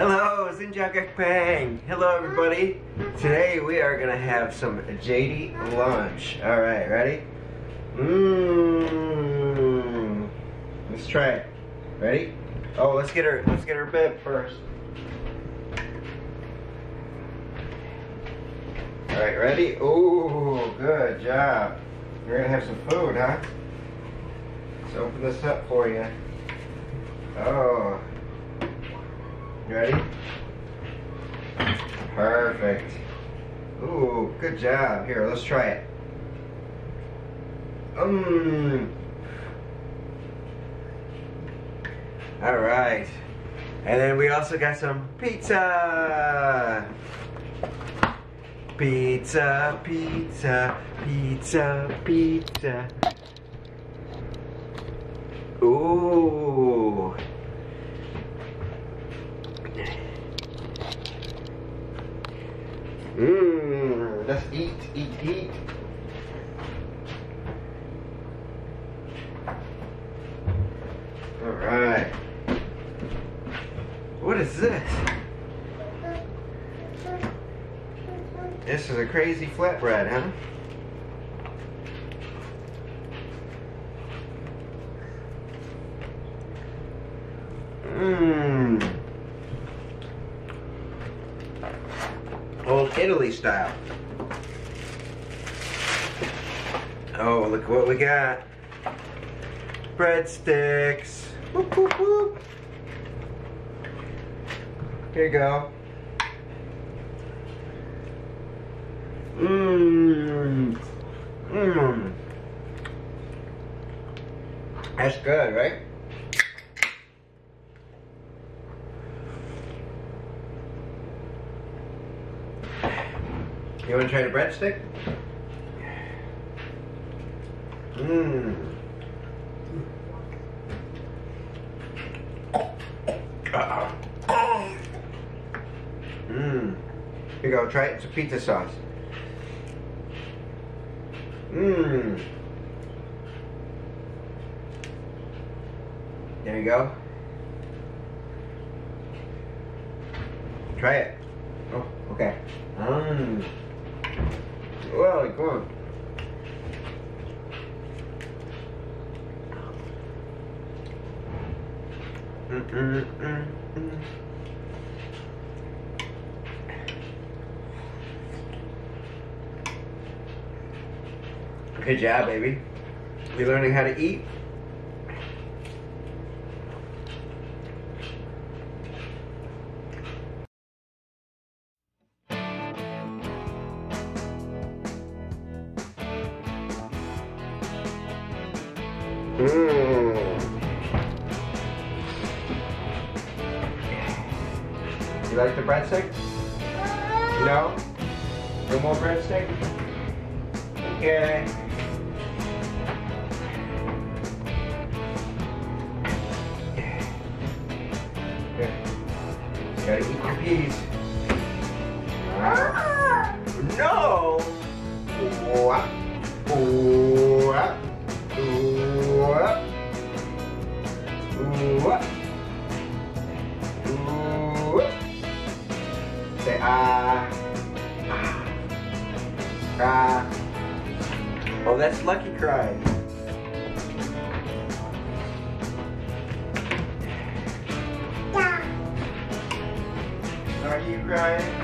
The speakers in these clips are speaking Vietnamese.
Hello, Zinjak Pang. Hello, everybody. Today we are gonna have some JD lunch. All right, ready? Mmm. Let's try it. Ready? Oh, let's get her. Let's get her bib first. All right, ready? Ooh, good job. You're gonna have some food, huh? Let's open this up for you. Oh. You ready? Perfect. Ooh, good job. Here, let's try it. Mmm. All right. And then we also got some pizza. Pizza, pizza, pizza, pizza. Ooh. Mmm, let's eat, eat, eat. All right. What is this? This is a crazy flatbread, huh? Mmm. Old Italy style. Oh, look what we got. Breadsticks. Whoop, whoop, whoop. Here you go. Mmm. Mmm. That's good, right? You want to try the breadstick? Mmm. Mmm. Here you go, try it. It's a pizza sauce. Mmm. There you go. Try it. Oh, okay. Mmm. Well, good. Mm -mm -mm -mm. Good job, baby. You learning how to eat? Okay. You gotta eat your peas. No! What? What? What? What? What? Say ah. Ah. Oh, that's Lucky crying. Are you crying?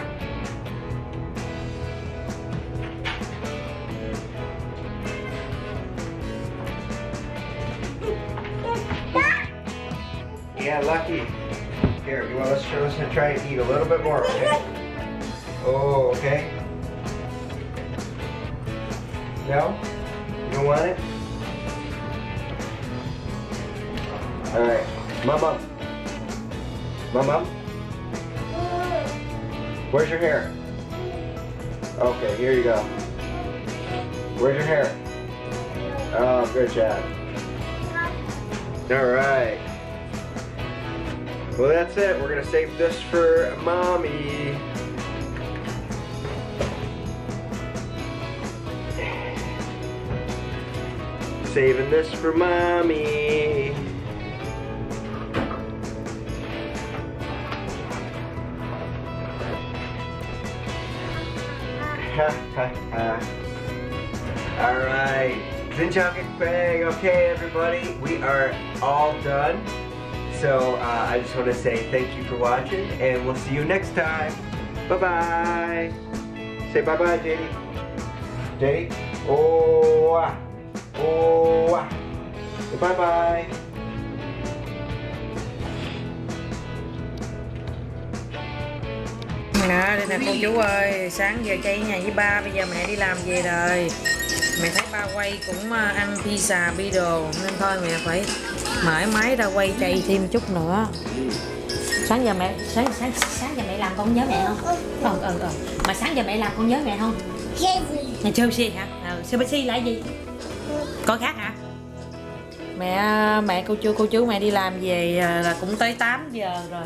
Yeah, Lucky. Here, you want us to us to try and eat a little bit more, okay? Oh, okay. No? You want it? Alright. Mama. Mama. Where's your hair? Okay, here you go. Where's your hair? Oh, good job. Alright. Well, that's it. We're going to save this for mommy. saving this for mommy. Ha ha ha. Alright. Zinchak Okay, everybody. We are all done. So uh, I just want to say thank you for watching, and we'll see you next time. Bye-bye. Say bye-bye, Daddy. Daddy. Oh. Ah. Ah. Say bye bye. Nè, đây nè cô chú ơi, sáng giờ chay ở nhà với ba, bây giờ mẹ đi làm về rồi Mẹ thấy ba quay cũng ờ, ăn pizza, bi đồ Nên thôi mẹ phải mở máy ra quay chay thêm chút nữa Sáng giờ mẹ, sáng, sáng, sáng giờ mẹ làm con nhớ mẹ không? Ừ, ừ, ừ Mà sáng giờ mẹ làm con nhớ mẹ không? Nhà Chelsea hả? Ừ, Chelsea là gì? Có khác hả? Mẹ, mẹ cô chú, cô chú mẹ đi làm về à, là cũng tới 8 giờ rồi.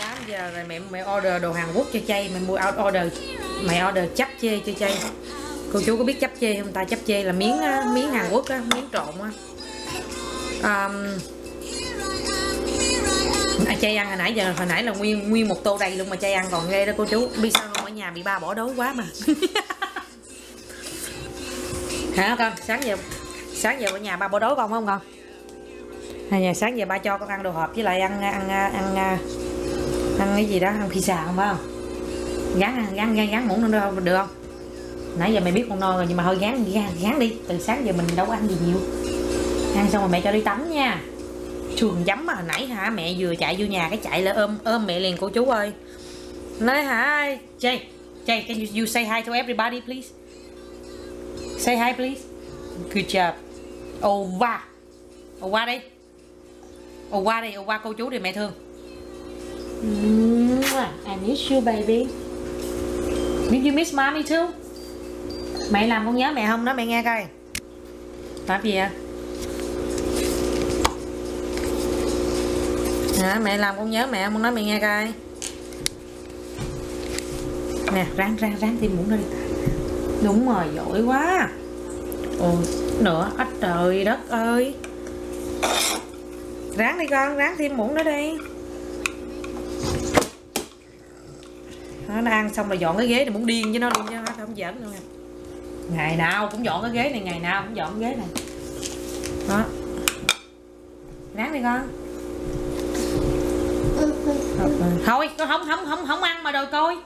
8 giờ rồi mẹ mẹ order đồ Hàn Quốc cho chay mẹ mua order. Mẹ order chắp chê cho chay. Cô chú có biết chắp chê không ta? Chắp chê là miếng à, miếng Hàn Quốc á miếng trộn á. Um, à, chay ăn hồi nãy giờ hồi nãy là nguyên nguyên một tô đầy luôn mà chay ăn còn ghê đó cô chú. Biết sao không? Ở nhà bị ba bỏ đói quá mà. hả con? Sáng giờ sáng giờ ở nhà ba bỏ đói con không con? Hay nhà sáng giờ ba cho con ăn đồ hộp với lại ăn ăn ăn, ăn ăn cái gì đó ăn pizza không phải không? Gán gán gán gán muỗng nữa được không? Được không? Nãy giờ mày biết con no rồi nhưng mà thôi gán gán, gán đi. Từ sáng giờ mình đâu có ăn gì nhiều. Ăn xong rồi mẹ cho đi tắm nha. Trường giấm mà hồi nãy hả? Mẹ vừa chạy vô nhà cái chạy là ôm ôm mẹ liền. Cô chú ơi. Nói hả Jay Jay can you, you say hi to everybody please? Say hi please good job ô qua ô qua đi ô qua đi ô qua cô chú đi mẹ thương I miss you baby Did you miss mommy too? Mẹ làm con nhớ mẹ không? Nói mẹ nghe coi Làm gì vậy? Hả? Mẹ làm con nhớ mẹ không? Nói mẹ nghe coi Nè, ráng ráng ráng thêm muỗng ra đi Đúng rồi, giỏi quá. Ồ, nữa, ách trời đất ơi. Ráng đi con, ráng thêm muỗng nữa đi. Nó ăn xong rồi dọn cái ghế này muốn điên với nó luôn chứ không giỡn luôn nè. Ngày nào cũng dọn cái ghế này ngày nào cũng dọn cái ghế này. Đó. Ráng đi con. Thôi con không không không không ăn mà đồ coi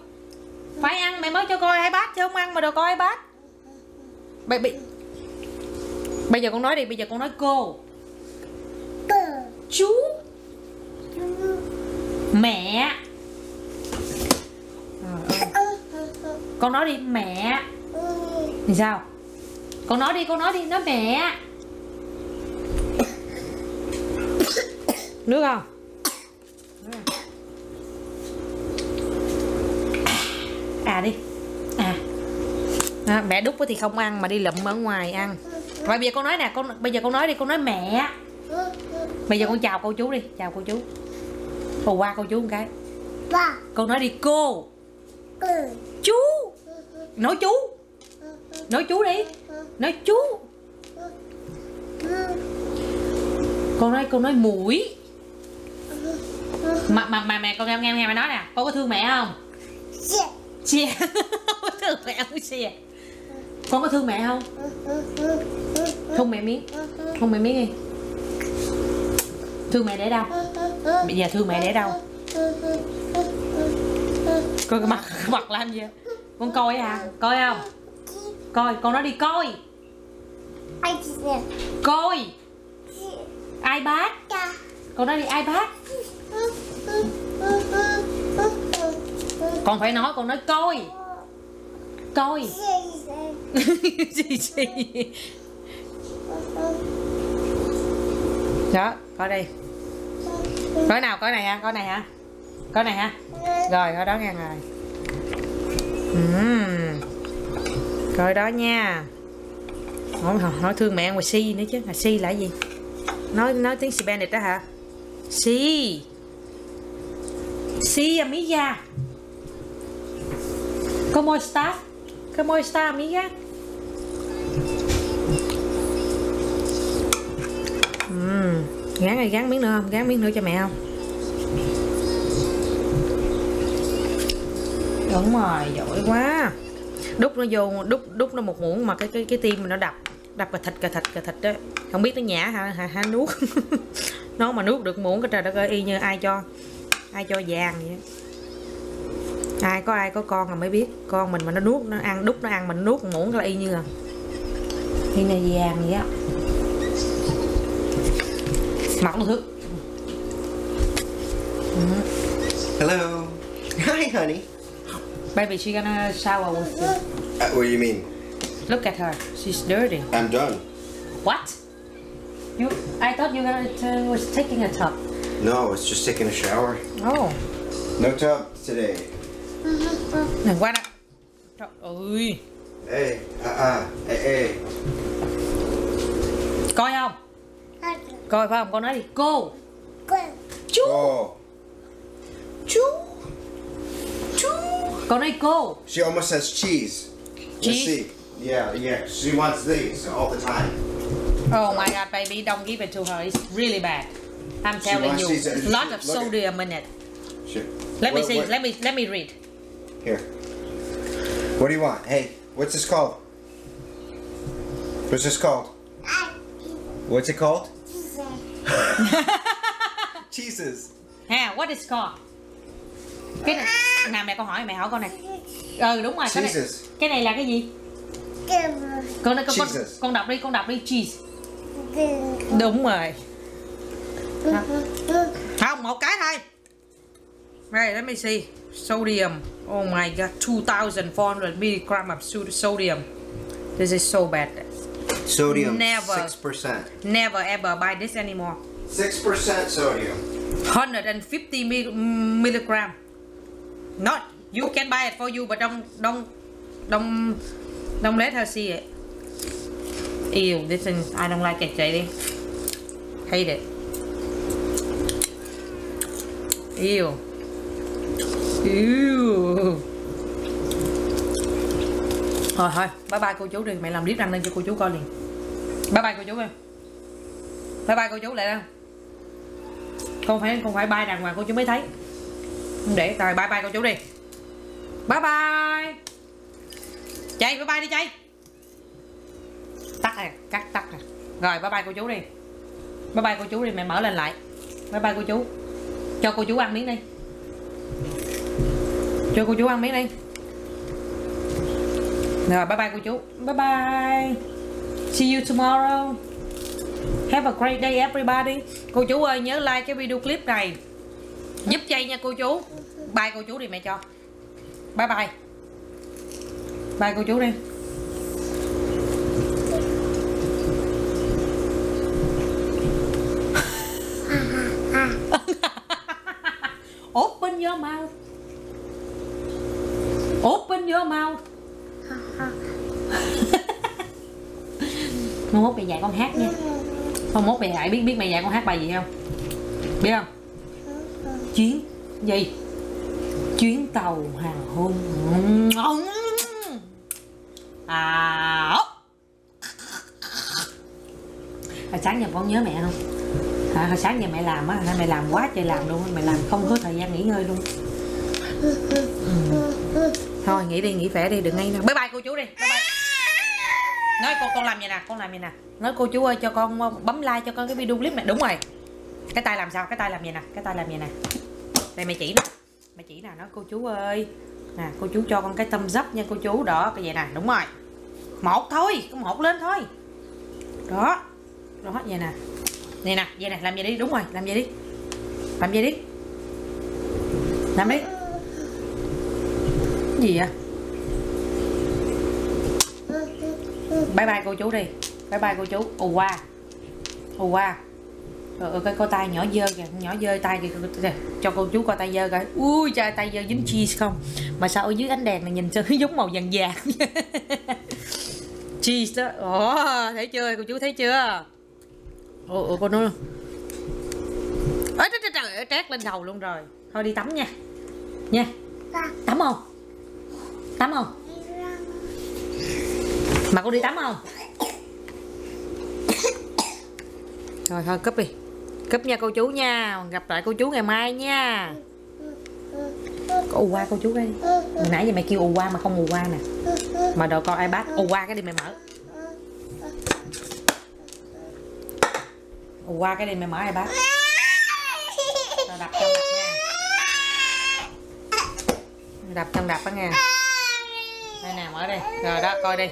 phải ăn mày mới cho coi hai bát chứ không ăn mà đồ coi hai bát bây, bây, bây giờ con nói đi bây giờ con nói cô. Chú. Mẹ. Con nói đi mẹ. Thì sao? Con nói đi con nói đi nói mẹ. Nước không đi. À, à mẹ đúc thì không ăn mà đi lụm ở ngoài ăn. Rồi bây giờ con nói nè con bây giờ con nói đi con nói mẹ. Bây giờ con chào cô chú đi chào cô chú. Ồ qua cô chú một cái. Con nói đi cô. Chú. Nói chú. Nói chú đi. Nói chú. Con nói con nói mũi. Mà mà mà mẹ con nghe nghe nghe mẹ nói nè con có thương mẹ không có thương mẹ không chia con có thương mẹ không? Thương mẹ miếng. Thương mẹ miếng đi. Thương mẹ để đâu? Bây giờ thương mẹ để đâu? Coi cái mặt cái mặt làm gì con coi à coi không? Coi con nói đi coi. Coi. Ipad con nói đi ipad con phải nói con nói coi. Coi. Đó coi đi coi nào coi này ha coi này hả? Coi này ha rồi coi đó nghe rồi uhm. coi đó nha. Nói, nói thương mẹ mà si nữa chứ. Là si là gì? Nói nói tiếng Spanish đó hả? Si. Si amiga ¿Cómo estás? ¿Cómo está, amiga? Uhm, gán này gán miếng nữa không? Gán miếng nữa cho mẹ không? Đúng rồi, giỏi quá đút nó vô đút đút nó một muỗng mà cái cái cái tim mình nó đập đập cà thịt cà thịt cà thịt đó không biết nó nhả hả hả, hả nuốt nó mà nuốt được muỗng cái trời đất ơi y như ai cho ai cho vàng vậy. Ai có ai có con là mới biết con mình mà nó nuốt nó ăn đút nó ăn mình nuốt muỗng là y như là y như vàng vậy á mặt nó thức Hello. Hi, honey. baby she gonna shower with you Uh, what do you mean? look at her she's dirty I'm done. what you I thought you gonna uh, was taking a tub No, it's just taking a shower. oh No tub today. Này qua đây trời ơi. Hey, uh, uh, hey, hey. coi không? Coi phải không? Con nói đi. Cô. Chú. Oh, chú. Chú. Con nói cô. She almost says cheese. Cheese? Let's see. Yeah, yeah. She wants these all the time. oh my god baby don't give it to her. It's really bad. I'm telling you. these, uh, lot of sodium in it. Let me see. let me let me read Here. What do you want? Hey, what's this called? What's this called? What's it called? Cheeses. ha what is called cái này nào mẹ con hỏi mẹ hỏi con này ừ đúng rồi cái này Cheeses. cái này là cái gì con con con, Cheeses. con đọc đi con đọc đi cheese đúng rồi không một cái thôi Right, let me see. Sodium. Oh my god, 2,400 milligram of sodium. This is so bad. Sodium. Never. 6%. Never ever buy this anymore. 6% sodium. 150 mi- mm, milligram. Not you can buy it for you, but don't don't don't don't let her see it. Ew, this is I don't like it, JD. Hate it. Ew. Ew. Thôi thôi, bye bye cô chú đi, mẹ làm clip răng lên cho cô chú coi liền. Bye bye cô chú em. Bye bye cô chú lại đâu Không phải không phải bay đàng hoàng cô chú mới thấy. Không để rồi bye bye cô chú đi. Bye bye. Chạy bye bye đi chạy. Tắt à, cắt tắt à. rồi bye bye cô chú đi. Bye bye cô chú đi. Mẹ mở lên lại. Bye bye cô chú. Cho cô chú ăn miếng đi cho cô chú ăn miếng đi. Rồi bye bye cô chú. Bye bye. See you tomorrow. Have a great day everybody. Cô chú ơi nhớ like cái video clip này. Giúp chay nha cô chú. Bye cô chú đi mẹ cho. Bye bye. Bye cô chú đi. Open your mouth Open your mouth. Mai mốt mày dạy con hát nha. Mai mốt mày dạy biết biết mày dạy con hát bài gì không? Biết không? Chuyến Gì? Chuyến tàu hàng hôn. À Hồi sáng giờ con nhớ mẹ không? À, hồi sáng giờ mẹ làm á mẹ làm quá trời làm luôn mẹ làm không có thời gian nghỉ ngơi luôn. Ừ thôi, nghỉ đi, nghỉ khỏe đi, đừng ngay nè bye bye, cô chú đi. Bye bye. Nói cô, con làm vậy nè, con làm vậy nè. Nói cô chú ơi, cho con ờ, bấm like cho con cái video clip này. Đúng rồi. Cái tay làm sao? Cái tay làm vậy nè, cái tay làm vậy nè. Đây mẹ chỉ nè mẹ chỉ nè, nói cô chú ơi. Nè, cô chú cho con cái tâm dấp nha, cô chú. Đó, cái vậy nè, đúng rồi. Một thôi có một lên thôi. Đó. Đó, vậy nè. Này nè, vậy nè, làm vậy đi, đúng rồi, làm vậy đi. Làm vậy đi. Làm đi gì vậy bye bye cô chú đi bye bye cô chú ù qua ù qua rồi cái coi tay nhỏ dơ kìa nhỏ dơ tay kìa cho cô chú coi tay dơ coi ui trời tay dơ dính cheese không mà sao ở dưới ánh đèn này nhìn sao giống màu vàng vàng cheese đó ồ thấy chưa cô chú thấy chưa ồ, ồ cô nói ơi trời trời trời trét lên đầu luôn rồi thôi đi tắm nha nha tắm không tắm không? Mà cô đi tắm không? Rồi thôi, cúp đi. Cúp nha cô chú nha. Gặp lại cô chú ngày mai nha. Có ù qua cô chú đây hồi nãy giờ mày kêu ù qua mà không ù qua nè. Mà đồ coi ipad, ù qua cái đi mày mở. Ù qua cái đi mày mở ipad. Rồi đập trong đập nha. Đập trong đập đó nha đây nè mở đi. Rồi đó coi đi.